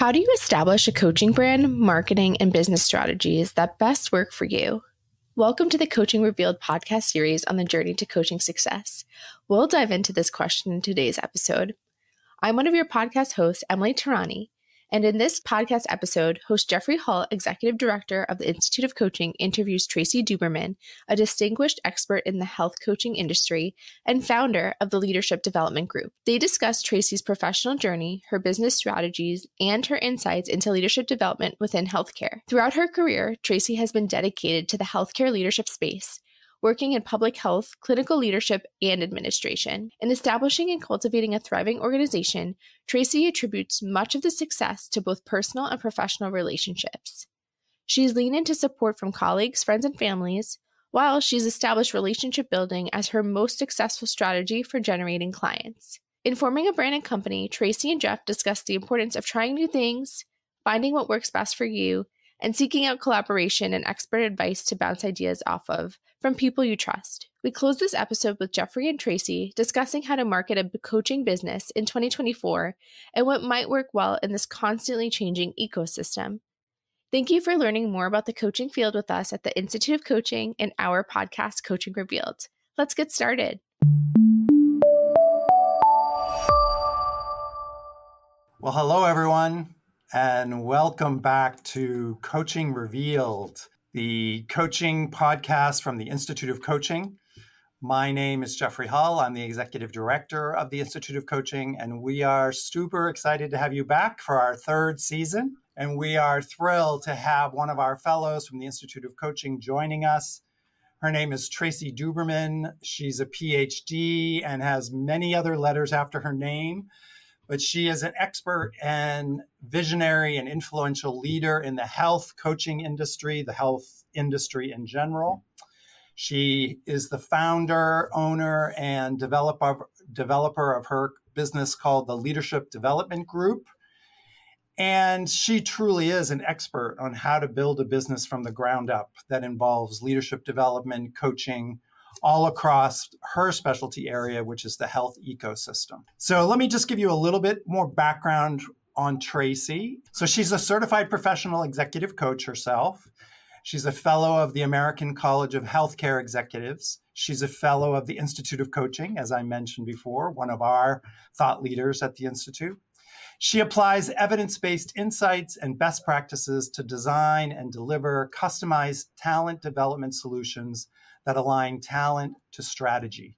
How do you establish a coaching brand, marketing, and business strategies that best work for you? Welcome to the Coaching Revealed podcast series on the journey to coaching success. We'll dive into this question in today's episode. I'm one of your podcast hosts, Emily Tarani, and in this podcast episode, host Jeffrey Hull, Executive Director of the Institute of Coaching, interviews Tracy Duberman, a distinguished expert in the health coaching industry and founder of the Leadership Development Group. They discuss Tracy's professional journey, her business strategies, and her insights into leadership development within healthcare. Throughout her career, Tracy has been dedicated to the healthcare leadership space working in public health, clinical leadership, and administration. In establishing and cultivating a thriving organization, Tracy attributes much of the success to both personal and professional relationships. She's leaned into support from colleagues, friends, and families, while she's established relationship building as her most successful strategy for generating clients. In forming a brand and company, Tracy and Jeff discuss the importance of trying new things, finding what works best for you, and seeking out collaboration and expert advice to bounce ideas off of from people you trust. We close this episode with Jeffrey and Tracy discussing how to market a coaching business in 2024 and what might work well in this constantly changing ecosystem. Thank you for learning more about the coaching field with us at the Institute of Coaching and our podcast, Coaching Revealed. Let's get started. Well, hello, everyone and welcome back to Coaching Revealed, the coaching podcast from the Institute of Coaching. My name is Jeffrey Hull. I'm the executive director of the Institute of Coaching, and we are super excited to have you back for our third season. And we are thrilled to have one of our fellows from the Institute of Coaching joining us. Her name is Tracy Duberman. She's a PhD and has many other letters after her name but she is an expert and visionary and influential leader in the health coaching industry, the health industry in general. She is the founder, owner, and developer, developer of her business called the Leadership Development Group. And she truly is an expert on how to build a business from the ground up that involves leadership development, coaching, all across her specialty area, which is the health ecosystem. So let me just give you a little bit more background on Tracy. So she's a certified professional executive coach herself. She's a fellow of the American College of Healthcare Executives. She's a fellow of the Institute of Coaching, as I mentioned before, one of our thought leaders at the Institute. She applies evidence based insights and best practices to design and deliver customized talent development solutions that align talent to strategy.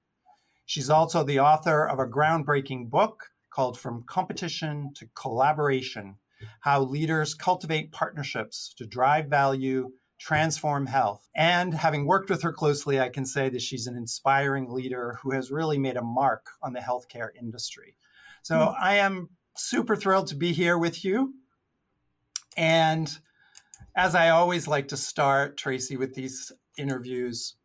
She's also the author of a groundbreaking book called From Competition to Collaboration How Leaders Cultivate Partnerships to Drive Value, Transform Health. And having worked with her closely, I can say that she's an inspiring leader who has really made a mark on the healthcare industry. So mm. I am super thrilled to be here with you. And as I always like to start, Tracy, with these interviews,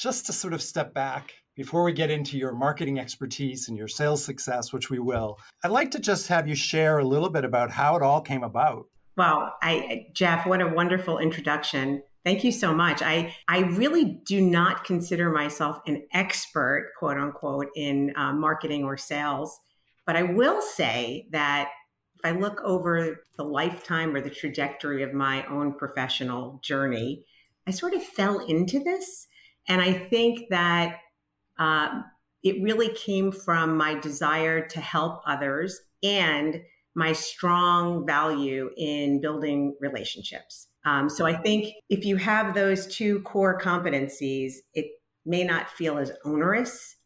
just to sort of step back before we get into your marketing expertise and your sales success, which we will, I'd like to just have you share a little bit about how it all came about. Well, I, Jeff, what a wonderful introduction. Thank you so much. I, I really do not consider myself an expert, quote unquote, in uh, marketing or sales. But I will say that if I look over the lifetime or the trajectory of my own professional journey, I sort of fell into this and I think that uh, it really came from my desire to help others and my strong value in building relationships. Um, so I think if you have those two core competencies, it may not feel as onerous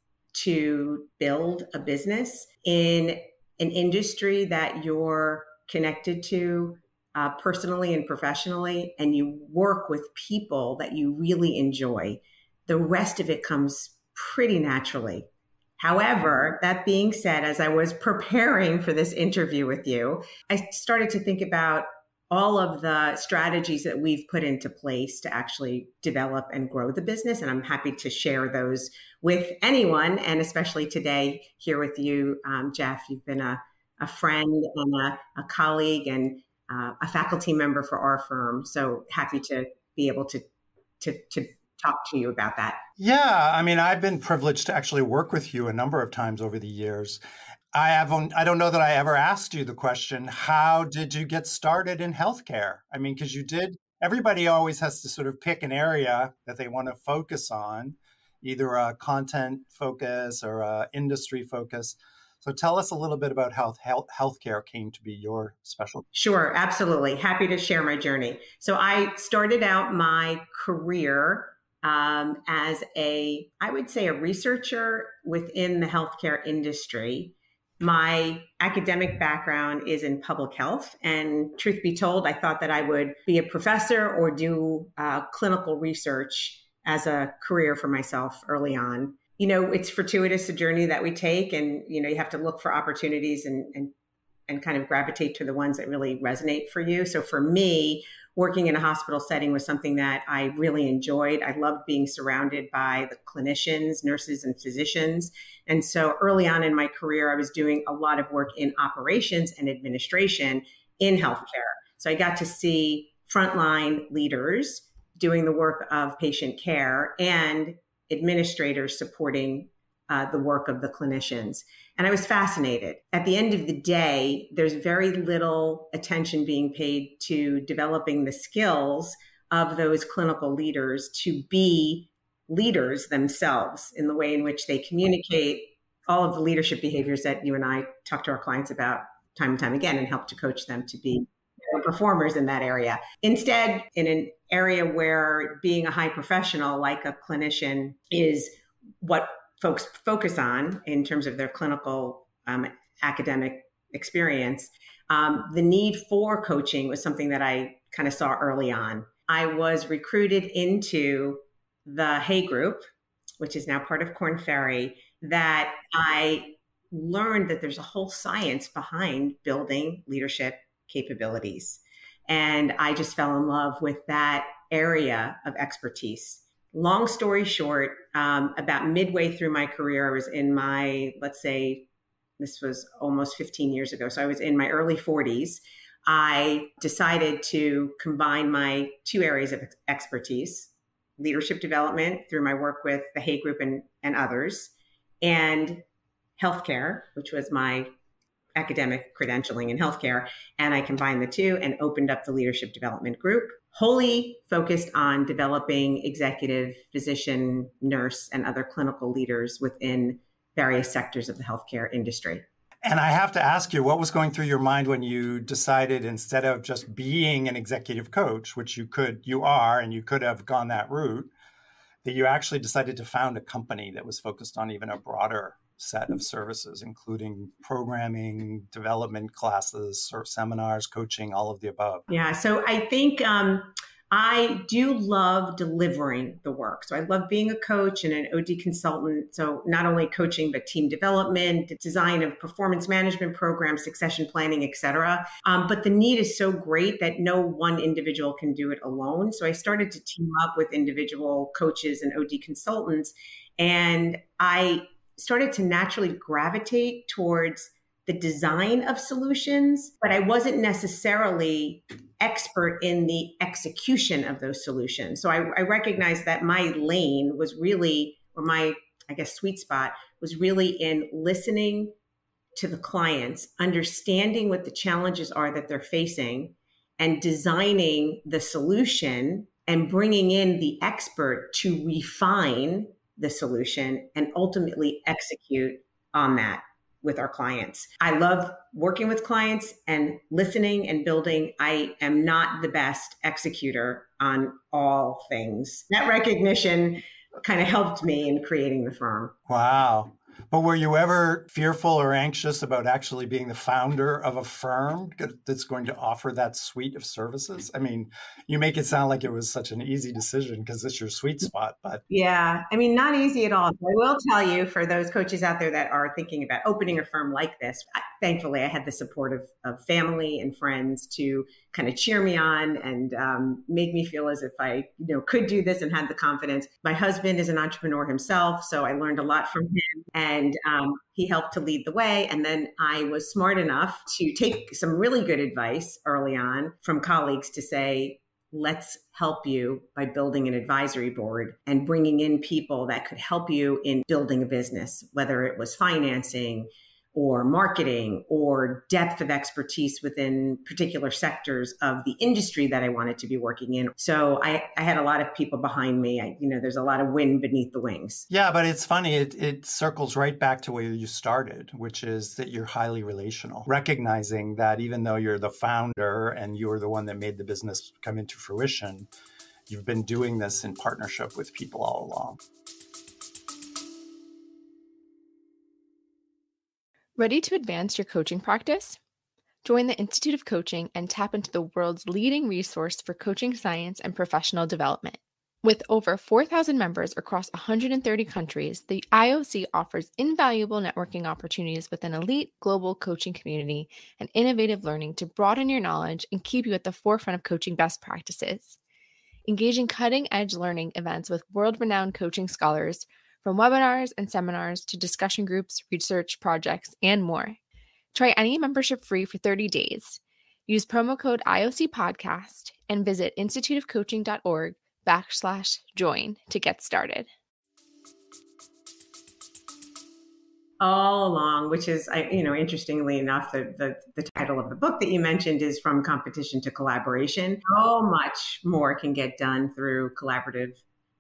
to build a business in an industry that you're connected to uh, personally and professionally, and you work with people that you really enjoy the rest of it comes pretty naturally. However, that being said, as I was preparing for this interview with you, I started to think about all of the strategies that we've put into place to actually develop and grow the business. And I'm happy to share those with anyone, and especially today here with you, um, Jeff. You've been a, a friend and a, a colleague and uh, a faculty member for our firm. So happy to be able to, to, to talk to you about that. Yeah, I mean, I've been privileged to actually work with you a number of times over the years. I haven't. I don't know that I ever asked you the question. How did you get started in healthcare? I mean, because you did. Everybody always has to sort of pick an area that they want to focus on, either a content focus or a industry focus. So tell us a little bit about how health, healthcare came to be your specialty. Sure, absolutely. Happy to share my journey. So I started out my career um, as a, I would say, a researcher within the healthcare industry. My academic background is in public health. And truth be told, I thought that I would be a professor or do uh, clinical research as a career for myself early on you know, it's fortuitous a journey that we take, and you know, you have to look for opportunities and and and kind of gravitate to the ones that really resonate for you. So for me, working in a hospital setting was something that I really enjoyed. I loved being surrounded by the clinicians, nurses, and physicians. And so early on in my career, I was doing a lot of work in operations and administration in healthcare. So I got to see frontline leaders doing the work of patient care and administrators supporting uh, the work of the clinicians. And I was fascinated. At the end of the day, there's very little attention being paid to developing the skills of those clinical leaders to be leaders themselves in the way in which they communicate all of the leadership behaviors that you and I talk to our clients about time and time again and help to coach them to be performers in that area. Instead, in an area where being a high professional like a clinician is what folks focus on in terms of their clinical um, academic experience, um, the need for coaching was something that I kind of saw early on. I was recruited into the Hay Group, which is now part of Korn Ferry, that I learned that there's a whole science behind building leadership capabilities. And I just fell in love with that area of expertise. Long story short, um, about midway through my career, I was in my, let's say, this was almost 15 years ago. So I was in my early 40s. I decided to combine my two areas of expertise leadership development through my work with the Hay Group and, and others, and healthcare, which was my academic credentialing in healthcare. And I combined the two and opened up the leadership development group, wholly focused on developing executive, physician, nurse, and other clinical leaders within various sectors of the healthcare industry. And I have to ask you, what was going through your mind when you decided instead of just being an executive coach, which you could, you are, and you could have gone that route, that you actually decided to found a company that was focused on even a broader set of services, including programming, development classes, seminars, coaching, all of the above. Yeah. So I think um, I do love delivering the work. So I love being a coach and an OD consultant. So not only coaching, but team development, design of performance management programs, succession planning, et cetera. Um, but the need is so great that no one individual can do it alone. So I started to team up with individual coaches and OD consultants. And I started to naturally gravitate towards the design of solutions, but I wasn't necessarily expert in the execution of those solutions. So I, I recognized that my lane was really, or my, I guess, sweet spot was really in listening to the clients, understanding what the challenges are that they're facing, and designing the solution and bringing in the expert to refine the solution and ultimately execute on that with our clients. I love working with clients and listening and building. I am not the best executor on all things. That recognition kind of helped me in creating the firm. Wow. But were you ever fearful or anxious about actually being the founder of a firm that's going to offer that suite of services? I mean, you make it sound like it was such an easy decision because it's your sweet spot, but yeah, I mean, not easy at all. I will tell you for those coaches out there that are thinking about opening a firm like this, thankfully, I had the support of, of family and friends to kind of cheer me on and um, make me feel as if I, you know, could do this and had the confidence. My husband is an entrepreneur himself, so I learned a lot from him, and um, he helped to lead the way. And then I was smart enough to take some really good advice early on from colleagues to say, let's help you by building an advisory board and bringing in people that could help you in building a business, whether it was financing or marketing or depth of expertise within particular sectors of the industry that I wanted to be working in. So I, I had a lot of people behind me. I, you know, there's a lot of wind beneath the wings. Yeah, but it's funny. It, it circles right back to where you started, which is that you're highly relational, recognizing that even though you're the founder and you're the one that made the business come into fruition, you've been doing this in partnership with people all along. Ready to advance your coaching practice? Join the Institute of Coaching and tap into the world's leading resource for coaching science and professional development. With over 4,000 members across 130 countries, the IOC offers invaluable networking opportunities with an elite global coaching community and innovative learning to broaden your knowledge and keep you at the forefront of coaching best practices. Engage in cutting edge learning events with world renowned coaching scholars from webinars and seminars to discussion groups, research projects, and more. Try any membership free for 30 days. Use promo code IOC podcast and visit instituteofcoaching.org backslash join to get started. all along, which is, you know, interestingly enough, the, the, the title of the book that you mentioned is From Competition to Collaboration. So much more can get done through collaborative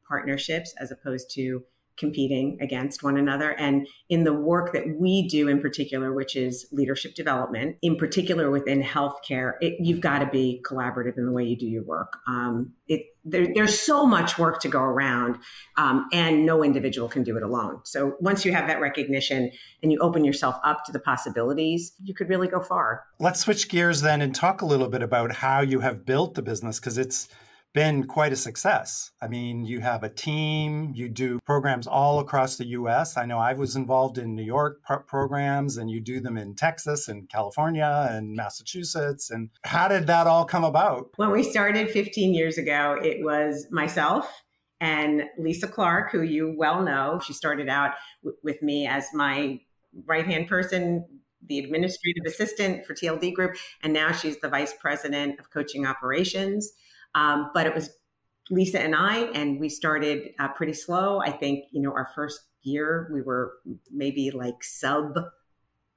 partnerships as opposed to competing against one another. And in the work that we do in particular, which is leadership development, in particular within healthcare, it, you've got to be collaborative in the way you do your work. Um, it, there, there's so much work to go around, um, and no individual can do it alone. So once you have that recognition and you open yourself up to the possibilities, you could really go far. Let's switch gears then and talk a little bit about how you have built the business because it's been quite a success. I mean, you have a team, you do programs all across the US. I know I was involved in New York programs and you do them in Texas and California and Massachusetts. And how did that all come about? When we started 15 years ago, it was myself and Lisa Clark, who you well know. She started out w- with me as my right hand person, the administrative assistant for TLD Group, and now she's the vice president of coaching operations. Um, but it was Lisa and I, and we started uh, pretty slow. I think, you know, our first year we were maybe like sub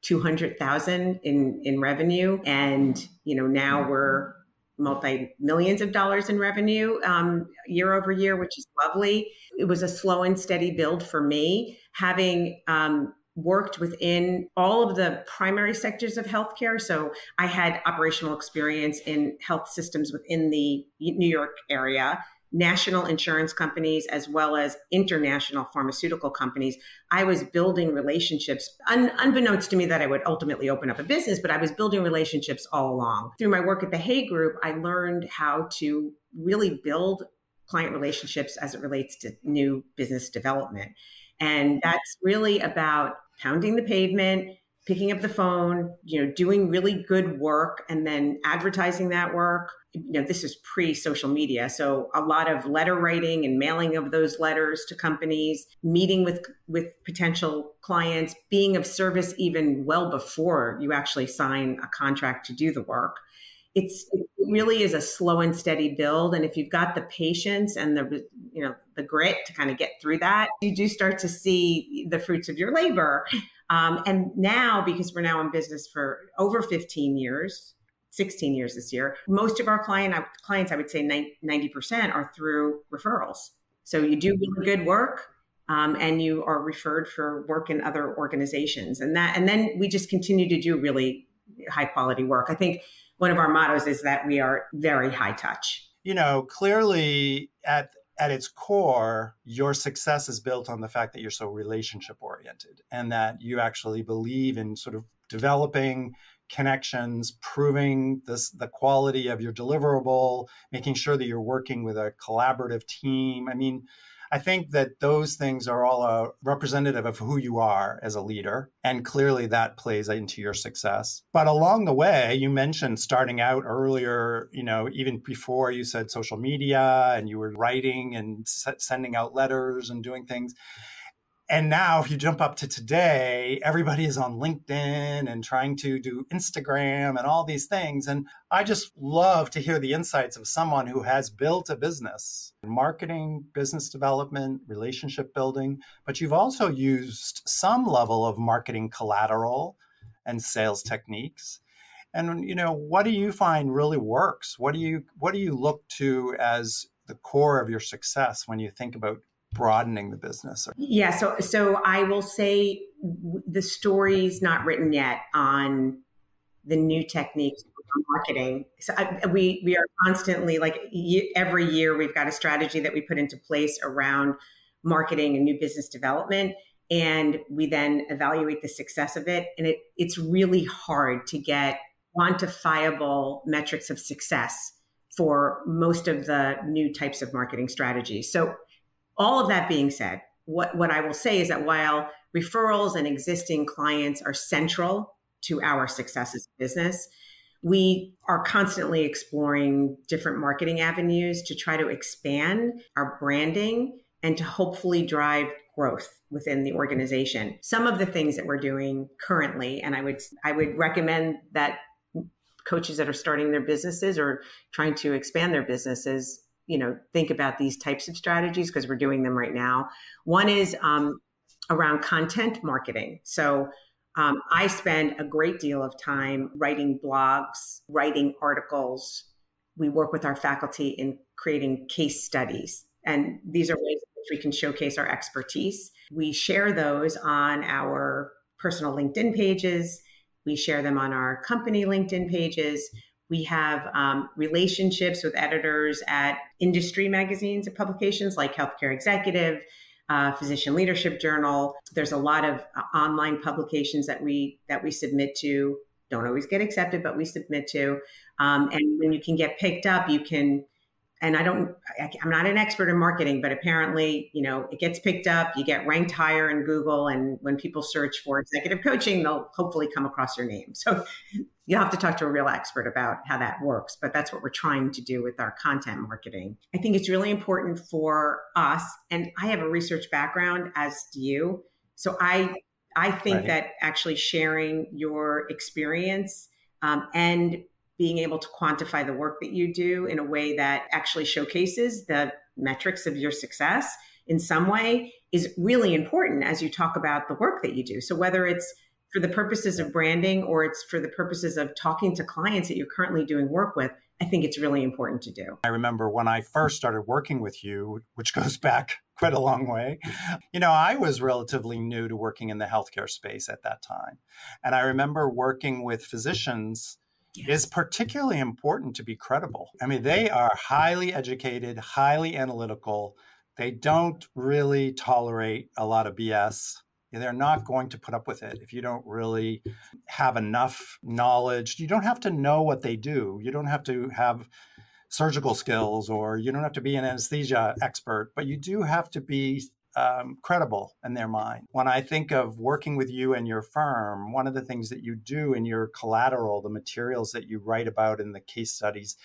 200,000 in, in revenue. And, you know, now we're multi millions of dollars in revenue um, year over year, which is lovely. It was a slow and steady build for me. Having um, worked within all of the primary sectors of healthcare. So I had operational experience in health systems within the New York area, national insurance companies, as well as international pharmaceutical companies. I was building relationships, un- unbeknownst to me that I would ultimately open up a business, but I was building relationships all along. Through my work at the Hay Group, I learned how to really build client relationships as it relates to new business development. And that's really about pounding the pavement, picking up the phone, you know, doing really good work and then advertising that work. You know, this is pre social media. So a lot of letter writing and mailing of those letters to companies, meeting with with potential clients, being of service even well before you actually sign a contract to do the work. It's it really is a slow and steady build and if you've got the patience and the you know the grit to kind of get through that you do start to see the fruits of your labor um, and now, because we're now in business for over 15 years, 16 years this year, most of our client clients, I would say 90% are through referrals. So you do really good work. Um, and you are referred for work in other organizations and that and then we just continue to do really high quality work i think one of our mottos is that we are very high touch you know clearly at at its core, your success is built on the fact that you're so relationship oriented and that you actually believe in sort of developing connections, proving this the quality of your deliverable, making sure that you're working with a collaborative team. I mean, I think that those things are all a representative of who you are as a leader. And clearly that plays into your success. But along the way, you mentioned starting out earlier, you know, even before you said social media and you were writing and sending out letters and doing things and now if you jump up to today everybody is on linkedin and trying to do instagram and all these things and i just love to hear the insights of someone who has built a business marketing business development relationship building but you've also used some level of marketing collateral and sales techniques. And you know, what do you find really works? What do you what do you look to as the core of your success when you think about broadening the business? Yeah, so so I will say the story's not written yet on the new techniques for marketing. So I, we we are constantly like every year we've got a strategy that we put into place around marketing and new business development and we then evaluate the success of it and it it's really hard to get quantifiable metrics of success for most of the new types of marketing strategies. So all of that being said, what, what I will say is that while referrals and existing clients are central to our success as a business, we are constantly exploring different marketing avenues to try to expand our branding and to hopefully drive growth within the organization. Some of the things that we're doing currently, and I would I would recommend that coaches that are starting their businesses or trying to expand their businesses you know think about these types of strategies because we're doing them right now. One is um, around content marketing. So um, i spend a great deal of time writing blogs writing articles. We work with our faculty in creating case studies and these are ways in which we can showcase our expertise. We share those on our personal linkedin pages. We share them on our company LinkedIn pages. We have um, relationships with editors at industry magazines and publications like Healthcare Executive, uh, Physician Leadership Journal. There's a lot of uh, online publications that we that we submit to. Don't always get accepted, but we submit to. Um, and when you can get picked up, you can and I don't, I, am not an expert in marketing, but apparently, you know, it gets picked up. You get ranked higher in Google, and when people search for executive coaching, they'll hopefully come across your name. So you'll have to talk to a real expert about how that works. But that's what we're trying to do with our content marketing. I think it's really important for us, and I have a research background, as do you. So I, I think right. that actually sharing your experience um, and being able to quantify the work that you do in a way that actually showcases the metrics of your success in some way is really important as you talk about the work that you do. So whether it's for the purposes of branding or it's for the purposes of talking to clients that you're currently doing work with, I think it's really important to do. I remember when I first started working with you, which goes back quite a long way. You know, I was relatively new to working in the healthcare space at that time. And I remember working with physicians yes. is particularly important to be credible. I mean, they are highly educated, highly analytical. They don't really tolerate a lot of BS. They're not going to put up with it if you don't really have enough knowledge. You don't have to know what they do. You don't have to have surgical skills or you don't have to be an anesthesia expert, but you do have to be um, credible in their mind. When I think of working with you and your firm, one of the things that you do in your collateral, the materials that you write about in the case studies,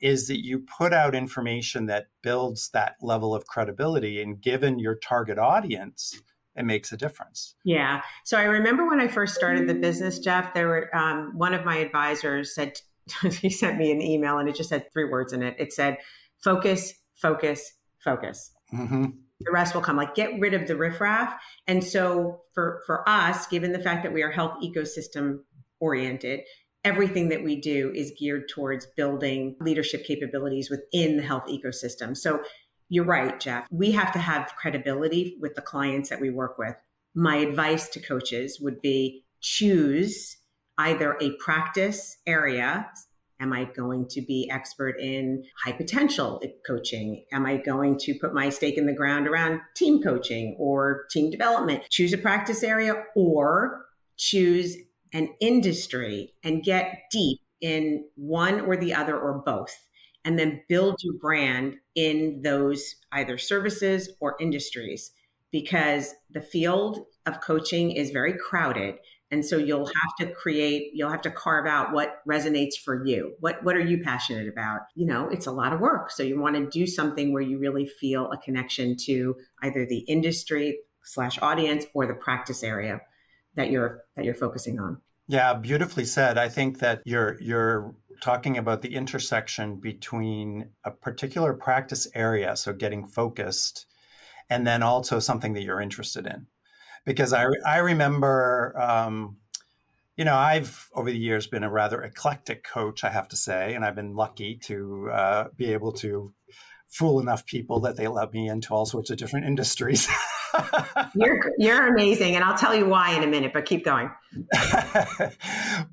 is that you put out information that builds that level of credibility. And given your target audience, it makes a difference. Yeah. So I remember when I first started the business, Jeff, there were um, one of my advisors said, he sent me an email and it just had three words in it. It said, focus, focus, focus. Mm-hmm the rest will come like get rid of the riffraff and so for for us given the fact that we are health ecosystem oriented everything that we do is geared towards building leadership capabilities within the health ecosystem so you're right jeff we have to have credibility with the clients that we work with my advice to coaches would be choose either a practice area Am I going to be expert in high potential coaching? Am I going to put my stake in the ground around team coaching or team development? Choose a practice area or choose an industry and get deep in one or the other or both. And then build your brand in those either services or industries because the field of coaching is very crowded and so you'll have to create you'll have to carve out what resonates for you. What what are you passionate about? You know it's a lot of work so you want to do something where you really feel a connection to either the industry slash audience or the practice area that you're that you're focusing on yeah beautifully said i think that you're you're talking about the intersection between a particular practice area so getting focused and then also something that you're interested in because I I remember um, you know, I've over the years been a rather eclectic coach, I have to say, and I've been lucky to uh, be able to fool enough people that they let me into all sorts of different industries. You're you're amazing, and I'll tell you why in a minute. But keep going.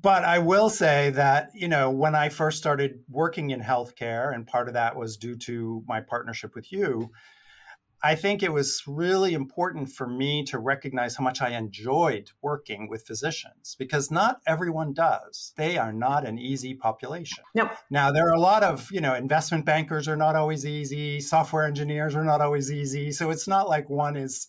but I will say that you know when I first started working in healthcare, and part of that was due to my partnership with you. I think it was really important for me to recognize how much I enjoyed working with physicians because not everyone does. They are not an easy population. Nope. Now there are a lot of, you know, investment bankers are not always easy, software engineers are not always easy. So it's not like one is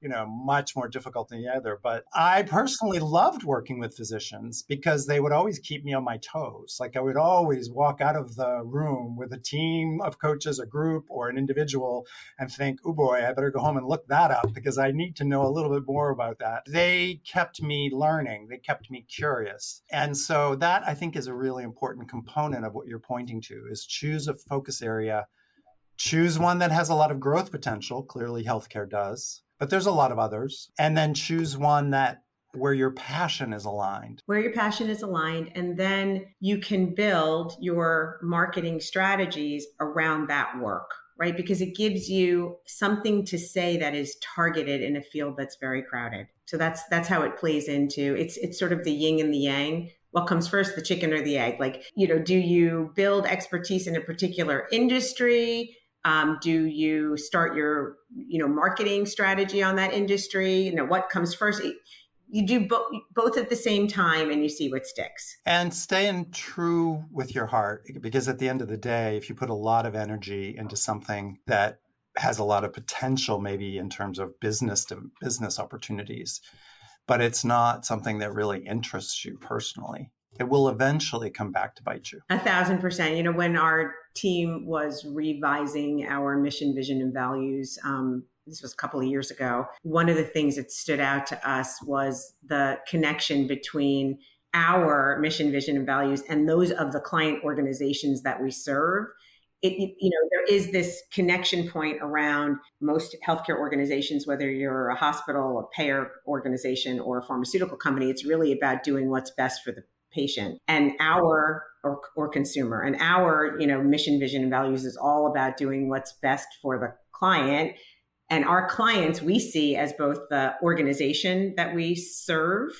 you know much more difficult than the other but i personally loved working with physicians because they would always keep me on my toes. Like i would always walk out of the room with a team of coaches a group or an individual and think oh boy i better go home and look that up because i need to know a little bit more about that. They kept me learning. They kept me curious. And so that i think is a really important component of what you're pointing to is choose a focus area. Choose one that has a lot of growth potential. Clearly healthcare does but there's a lot of others. And then choose one that where your passion is aligned. Where your passion is aligned. And then you can build your marketing strategies around that work, right? Because it gives you something to say that is targeted in a field that's very crowded. So that's that's how it plays into it's it's sort of the yin and the yang what comes first the chicken or the egg like you know do you build expertise in a particular industry um, do you start your you know marketing strategy on that industry? You know what comes first? You do bo- both at the same time and you see what sticks. And staying true with your heart because at the end of the day if you put a lot of energy into something that has a lot of potential maybe in terms of business to business opportunities but it's not something that really interests you personally it will eventually come back to bite you. A thousand percent. You know, when our team was revising our mission, vision, and values, um, this was a couple of years ago, one of the things that stood out to us was the connection between our mission, vision, and values and those of the client organizations that we serve. It, you know there is this connection point around most healthcare organizations whether you're a hospital a payer organization or a pharmaceutical company it's really about doing what's best for the patient. And our or, or consumer. And our you know mission vision and values is all about doing what's best for the client. And our clients we see as both the organization that we serve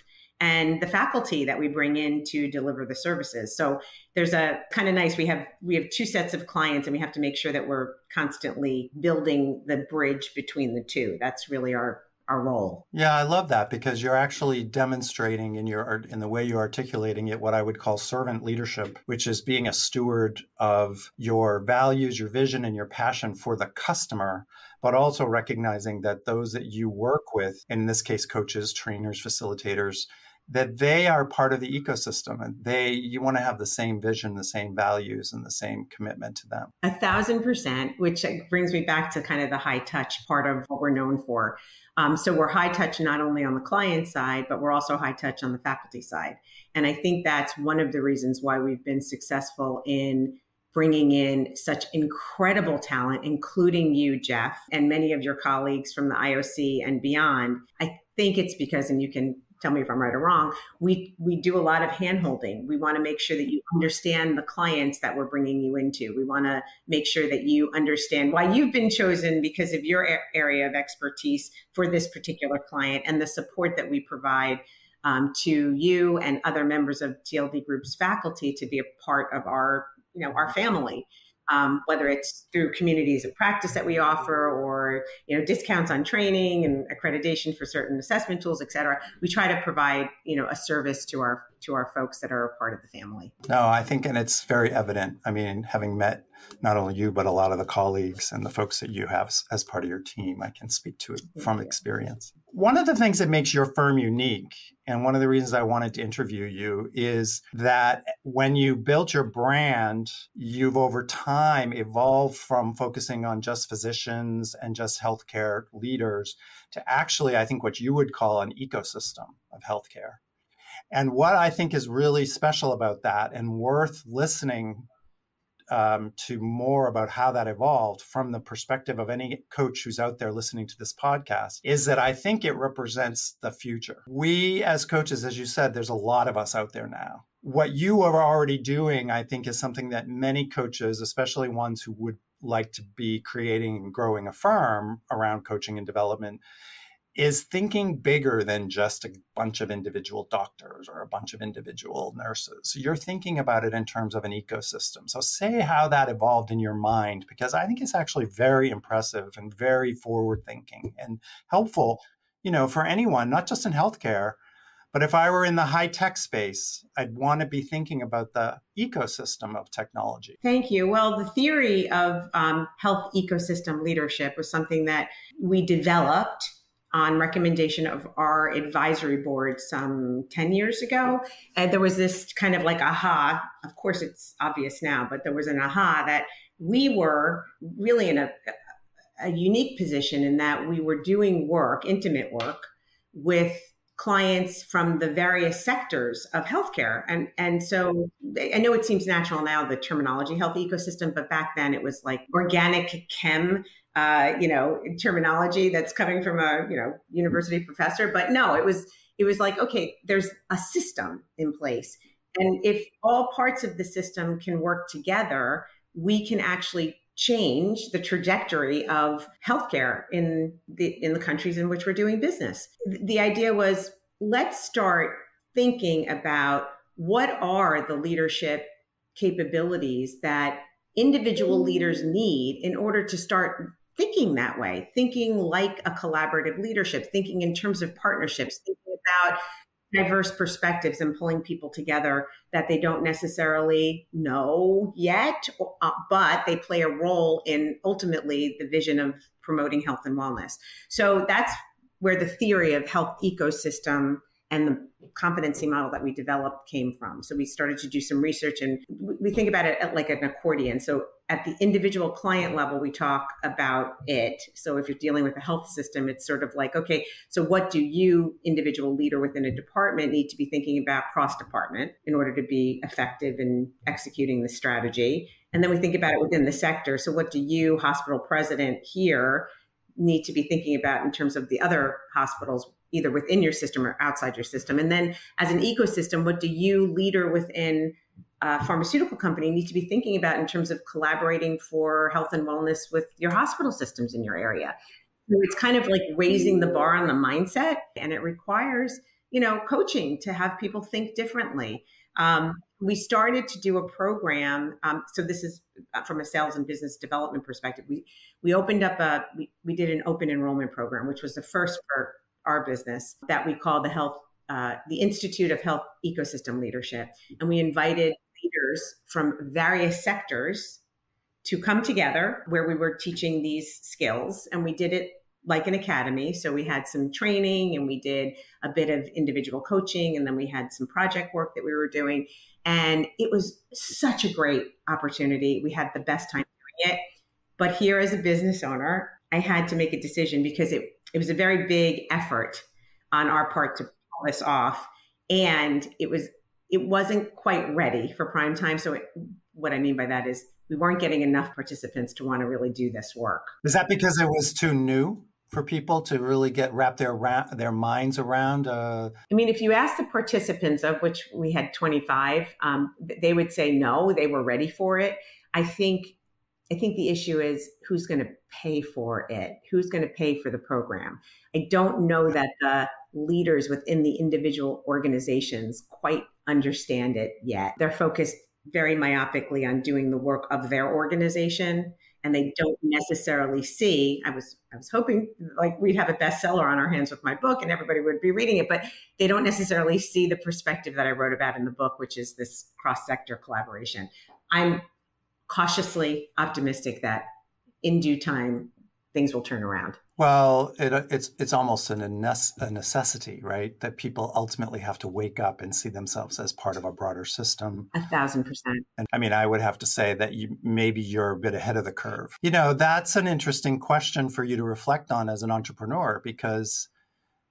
and the faculty that we bring in to deliver the services. So there's a kind of nice we have we have two sets of clients and we have to make sure that we're constantly building the bridge between the two. That's really our our role. Yeah, I love that because you're actually demonstrating in your in the way you're articulating it what I would call servant leadership, which is being a steward of your values, your vision and your passion for the customer, but also recognizing that those that you work with, in this case coaches, trainers, facilitators, that they are part of the ecosystem and they you want to have the same vision the same values and the same commitment to them. A thousand percent which brings me back to kind of the high touch part of what we're known for. Um, so we're high touch not only on the client side but we're also high touch on the faculty side. And i think that's one of the reasons why we've been successful in bringing in such incredible talent, including you, Jeff, and many of your colleagues from the IOC and beyond. I think it's because, and you can tell me if I'm right or wrong, we we do a lot of handholding. We want to make sure that you understand the clients that we're bringing you into. We want to make sure that you understand why you've been chosen because of your area of expertise for this particular client and the support that we provide um, to you and other members of TLD Group's faculty to be a part of our you know our family um, whether it's through communities of practice that we offer or you know discounts on training and accreditation for certain assessment tools et cetera we try to provide you know a service to our to our folks that are a part of the family. No i think and it's very evident. I mean having met not only you but a lot of the colleagues and the folks that you have as part of your team i can speak to it from experience. One of the things that makes your firm unique and one of the reasons I wanted to interview you is that when you built your brand, you've over time evolved from focusing on just physicians and just healthcare leaders to actually, I think, what you would call an ecosystem of healthcare. And what I think is really special about that and worth listening um, to more about how that evolved from the perspective of any coach who's out there listening to this podcast is that I think it represents the future. We, as coaches, as you said, there's a lot of us out there now. What you are already doing, I think, is something that many coaches, especially ones who would like to be creating and growing a firm around coaching and development, is thinking bigger than just a bunch of individual doctors or a bunch of individual nurses. You're thinking about it in terms of an ecosystem. So, say how that evolved in your mind, because I think it's actually very impressive and very forward thinking and helpful, you know, for anyone, not just in healthcare. But if I were in the high tech space, I'd want to be thinking about the ecosystem of technology. Thank you. Well, the theory of um, health ecosystem leadership was something that we developed on recommendation of our advisory board some 10 years ago. And there was this kind of like aha. Of course, it's obvious now, but there was an aha that we were really in a, a unique position in that we were doing work, intimate work, with clients from the various sectors of healthcare. And, and so I know it seems natural now, the terminology health ecosystem, but back then it was like organic chem uh, you know, terminology that's coming from a, you know, university professor. But no, it was, it was like, okay, there's a system in place. And if all parts of the system can work together, we can actually change the trajectory of healthcare in the in the countries in which we're doing business. The idea was let's start thinking about what are the leadership capabilities that individual leaders need in order to start thinking that way, thinking like a collaborative leadership, thinking in terms of partnerships, thinking about diverse perspectives and pulling people together that they don't necessarily know yet, uh, but they play a role in ultimately the vision of promoting health and wellness. So that's where the theory of health ecosystem and the competency model that we developed came from. So we started to do some research and we think about it like an accordion. So at the individual client level, we talk about it. So if you're dealing with a health system, it's sort of like, okay, so what do you, individual leader within a department, need to be thinking about cross department in order to be effective in executing the strategy? And then we think about it within the sector. So what do you, hospital president here, need to be thinking about in terms of the other hospitals either within your system or outside your system and then as an ecosystem what do you leader within a pharmaceutical company need to be thinking about in terms of collaborating for health and wellness with your hospital systems in your area so it's kind of like raising the bar on the mindset and it requires you know coaching to have people think differently um, we started to do a program. Um, so this is uh, from a sales and business development perspective. We we opened up a we, we did an open enrollment program, which was the first for our business that we call the health uh, the Institute of Health Ecosystem Leadership, and we invited leaders from various sectors to come together where we were teaching these skills, and we did it like an academy. So we had some training and we did a bit of individual coaching and then we had some project work that we were doing. And it was such a great opportunity. We had the best time doing it. But here as a business owner, I had to make a decision because it, it was a very big effort on our part to pull this off. And it was it wasn't quite ready for prime time. So it, what I mean by that is we weren't getting enough participants to want to really do this work. Is that because it was too new? for people to really get wrap their their minds around? Uh... I mean, if you ask the participants, of which we had 25, um, they would say no, they were ready for it. I think I think the issue is who's going to pay for it, who's going to pay for the program. I don't know that the leaders within the individual organizations quite understand it yet. They're focused very myopically on doing the work of their organization and they don't necessarily see i was i was hoping like we'd have a bestseller on our hands with my book and everybody would be reading it but they don't necessarily see the perspective that i wrote about in the book which is this cross sector collaboration i'm cautiously optimistic that in due time things will turn around well, it, it's it's almost a necessity, right? That people ultimately have to wake up and see themselves as part of a broader system. A thousand percent. And I mean, I would have to say that you maybe you're a bit ahead of the curve. You know, that's an interesting question for you to reflect on as an entrepreneur because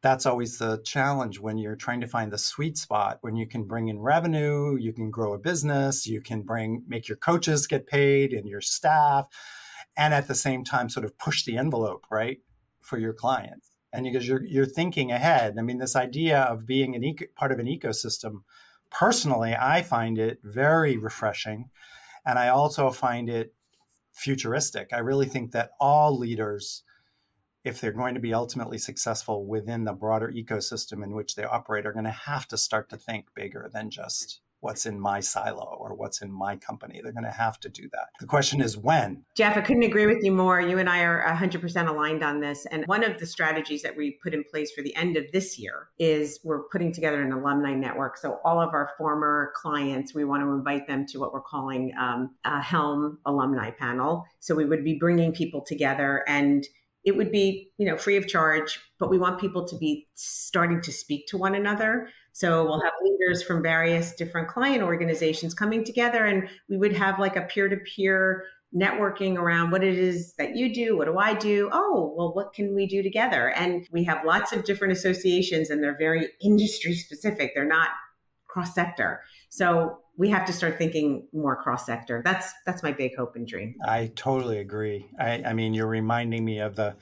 that's always the challenge when you're trying to find the sweet spot when you can bring in revenue you can grow a business you can bring make your coaches get paid and your staff and at the same time sort of push the envelope right for your clients. And because you're you're thinking ahead. I mean this idea of being an eco, part of an ecosystem personally i find it very refreshing and i also find it futuristic. I really think that all leaders if they're going to be ultimately successful within the broader ecosystem in which they operate, are going to have to start to think bigger than just what's in my silo or what's in my company. They're going to have to do that. The question is when. Jeff, I couldn't agree with you more. You and I are 100% aligned on this. And one of the strategies that we put in place for the end of this year is we're putting together an alumni network. So all of our former clients, we want to invite them to what we're calling um, a Helm alumni panel. So we would be bringing people together and it would be you know free of charge but we want people to be starting to speak to one another. So we'll have leaders from various different client organizations coming together and we would have like a peer-to-peer networking around what it is that you do what do i do? Oh well what can we do together? And we have lots of different associations and they're very industry specific they're not cross sector so we have to start thinking more cross sector. That's that's my big hope and dream. I totally agree. I, I mean, you're reminding me of the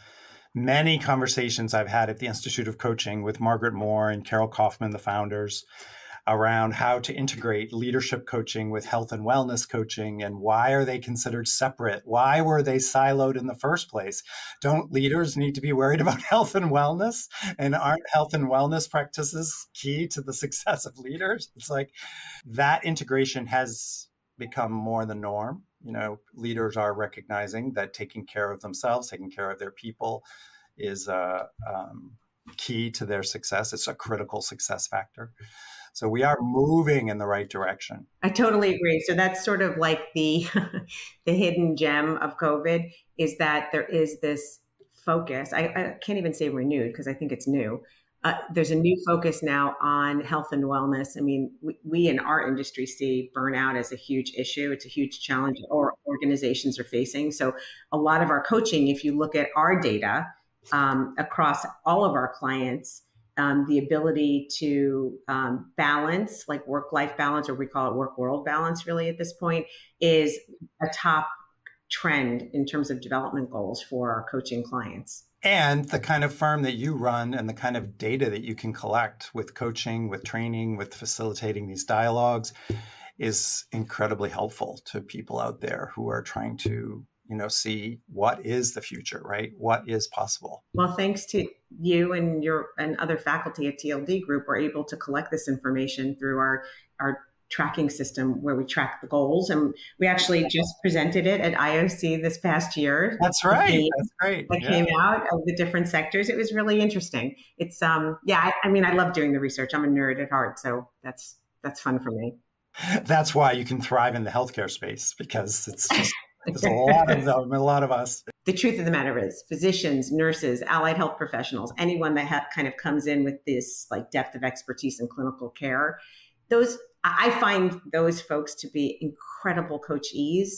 many conversations I've had at the Institute of Coaching with Margaret Moore and Carol Kauffman, the founders, around how to integrate leadership coaching with health and wellness coaching and why are they considered separate? Why were they siloed in the first place? Don't leaders need to be worried about health and wellness? And aren't health and wellness practices key to the success of leaders? It's like that integration has become more the norm. You know, leaders are recognizing that taking care of themselves, taking care of their people is uh, um, key to their success. It's a critical success factor. So we are moving in the right direction. I totally agree. So that's sort of like the the hidden gem of COVID is that there is this focus. I, I can't even say renewed because I think it's new. Uh, there's a new focus now on health and wellness. I mean, we, we, in our industry see burnout as a huge issue. It's a huge challenge our organizations are facing. So, a lot of our coaching, if you look at our data um, across all of our clients, um, the ability to um, balance, like work life balance, or we call it work world balance, really at this point, is a top trend in terms of development goals for our coaching clients. And the kind of firm that you run and the kind of data that you can collect with coaching, with training, with facilitating these dialogues is incredibly helpful to people out there who are trying to you know see what is the future right what is possible well thanks to you and your and other faculty at tld group we're able to collect this information through our our tracking system where we track the goals. And we actually just presented it at ioc this past year. That's right. that's great. that yeah. came out of the different sectors. It was really interesting. It's um yeah I, I mean i love doing the research. I'm a nerd at heart so that's that's fun for me. That's why you can thrive in the healthcare space because it's just there's a lot of them, a lot of us. The truth of the matter is, physicians, nurses, allied health professionals, anyone that ha- kind of comes in with this like depth of expertise in clinical care, those I find those folks to be incredible coachees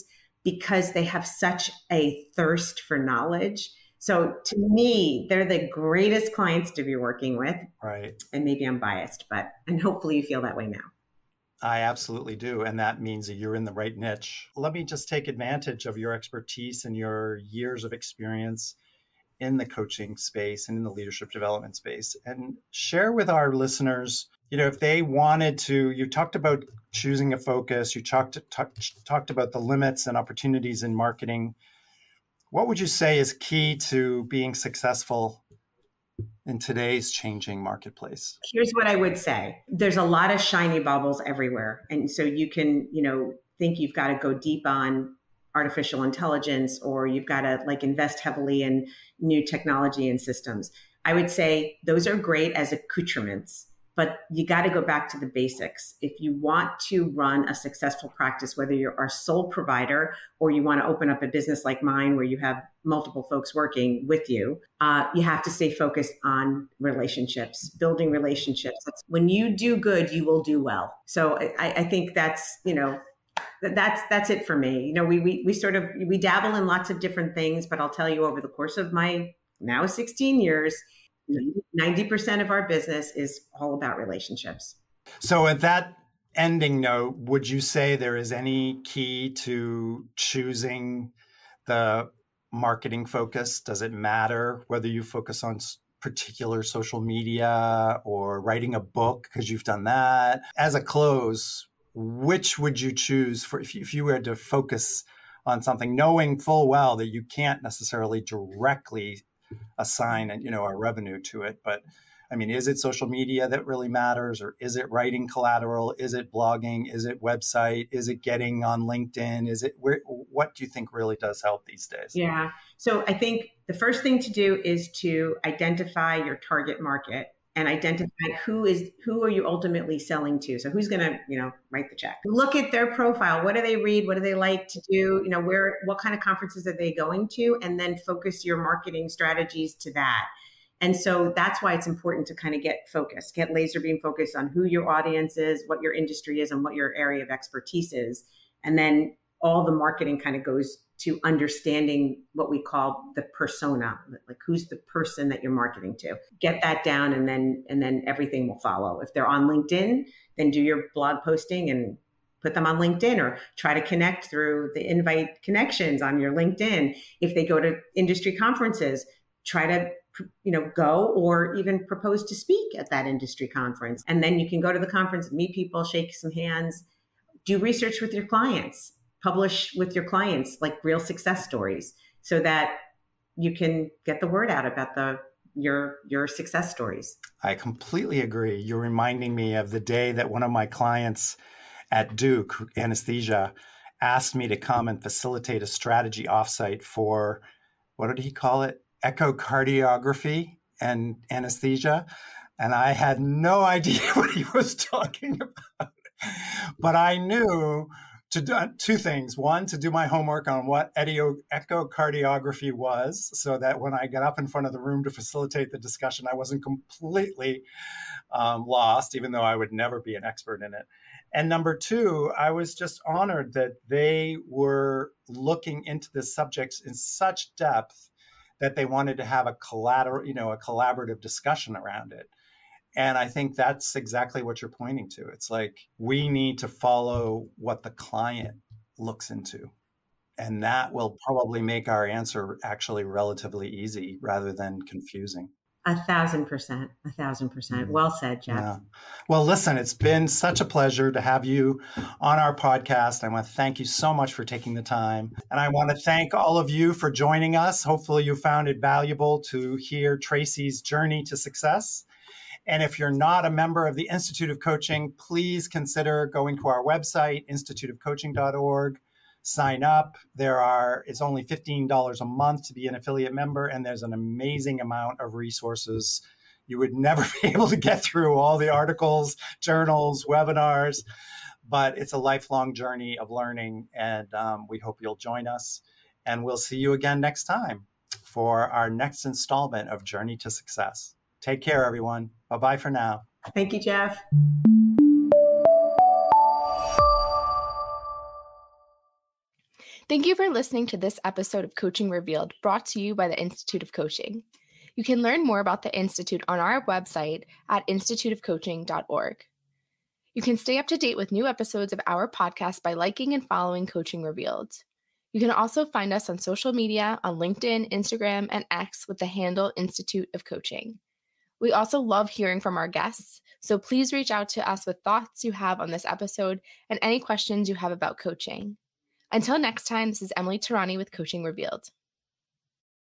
because they have such a thirst for knowledge. So to me, they're the greatest clients to be working with. Right. And maybe I'm biased, but and hopefully you feel that way now. I absolutely do. And that means that you're in the right niche. Let me just take advantage of your expertise and your years of experience in the coaching space and in the leadership development space and share with our listeners you know if they wanted to you talked about choosing a focus you talked talked, talked about the limits and opportunities in marketing what would you say is key to being successful in today's changing marketplace? Here's what I would say. There's a lot of shiny bubbles everywhere. And so you can, you know, think you've got to go deep on artificial intelligence or you've got to like invest heavily in new technology and systems. I would say those are great as accoutrements but you got to go back to the basics. If you want to run a successful practice, whether you're a sole provider or you want to open up a business like mine where you have multiple folks working with you, uh, you have to stay focused on relationships, building relationships. That's, when you do good, you will do well. So I, I think that's, you know, that's that's it for me. You know, we, we we sort of we dabble in lots of different things, but I'll tell you over the course of my now 16 years, 90% of our business is all about relationships. So, at that ending note, would you say there is any key to choosing the marketing focus? Does it matter whether you focus on particular social media or writing a book because you've done that? As a close, which would you choose for if you, if you were to focus on something, knowing full well that you can't necessarily directly assign and you know our revenue to it, but I mean, is it social media that really matters, or is it writing collateral? Is it blogging? Is it website? Is it getting on LinkedIn? Is it where, what do you think really does help these days? Yeah. So I think the first thing to do is to identify your target market and identify who is who are you ultimately selling to? So who's going to you know write the check? Look at their profile. What do they read? What do they like to do? You know where what kind of conferences are they going to? And then focus your marketing strategies to that. And so that's why it's important to kind of get focused, get laser beam focused on who your audience is, what your industry is, and what your area of expertise is. And then all the marketing kind of goes to understanding what we call the persona, like who's the person that you're marketing to. Get that down and then and then everything will follow. If they're on LinkedIn, then do your blog posting and put them on LinkedIn or try to connect through the invite connections on your LinkedIn. If they go to industry conferences, try to you know go or even propose to speak at that industry conference and then you can go to the conference meet people shake some hands do research with your clients publish with your clients like real success stories so that you can get the word out about the your your success stories i completely agree you're reminding me of the day that one of my clients at duke anesthesia asked me to come and facilitate a strategy offsite for what did he call it echocardiography and anesthesia. And I had no idea what he was talking about. But I knew to do two things. One, to do my homework on what echocardiography was, so that when I got up in front of the room to facilitate the discussion, I wasn't completely um, lost, even though I would never be an expert in it. And number two, I was just honored that they were looking into this subject in such depth that they wanted to have a collateral, you know, a collaborative discussion around it. And I think that's exactly what you're pointing to. It's like we need to follow what the client looks into. And that will probably make our answer actually relatively easy rather than confusing. A thousand percent. A thousand percent. Mm-hmm. Well said, Jeff. Yeah. Well, listen, it's been such a pleasure to have you on our podcast. I want to thank you so much for taking the time. And I want to thank all of you for joining us. Hopefully, you found it valuable to hear Tracy's journey to success. And if you're not a member of the Institute of Coaching, please consider going to our website, instituteofcoaching.org sign up. There are, it's only $15 a month to be an affiliate member, and there's an amazing amount of resources. You would never be able to get through all the articles, journals, webinars, but it's a lifelong journey of learning, and um, we hope you'll join us. And we'll see you again next time for our next installment of Journey to Success. Take care, everyone. Bye bye for now. Thank you, Jeff. Thank you for listening to this episode of Coaching Revealed, brought to you by the Institute of Coaching. You can learn more about the Institute on our website at instituteofcoaching.org. You can stay up to date with new episodes of our podcast by liking and following Coaching Revealed. You can also find us on social media on LinkedIn, Instagram, and X with the handle Institute of Coaching. We also love hearing from our guests, so please reach out to us with thoughts you have on this episode and any questions you have about coaching. Until next time, this is Emily Tarani with Coaching Revealed.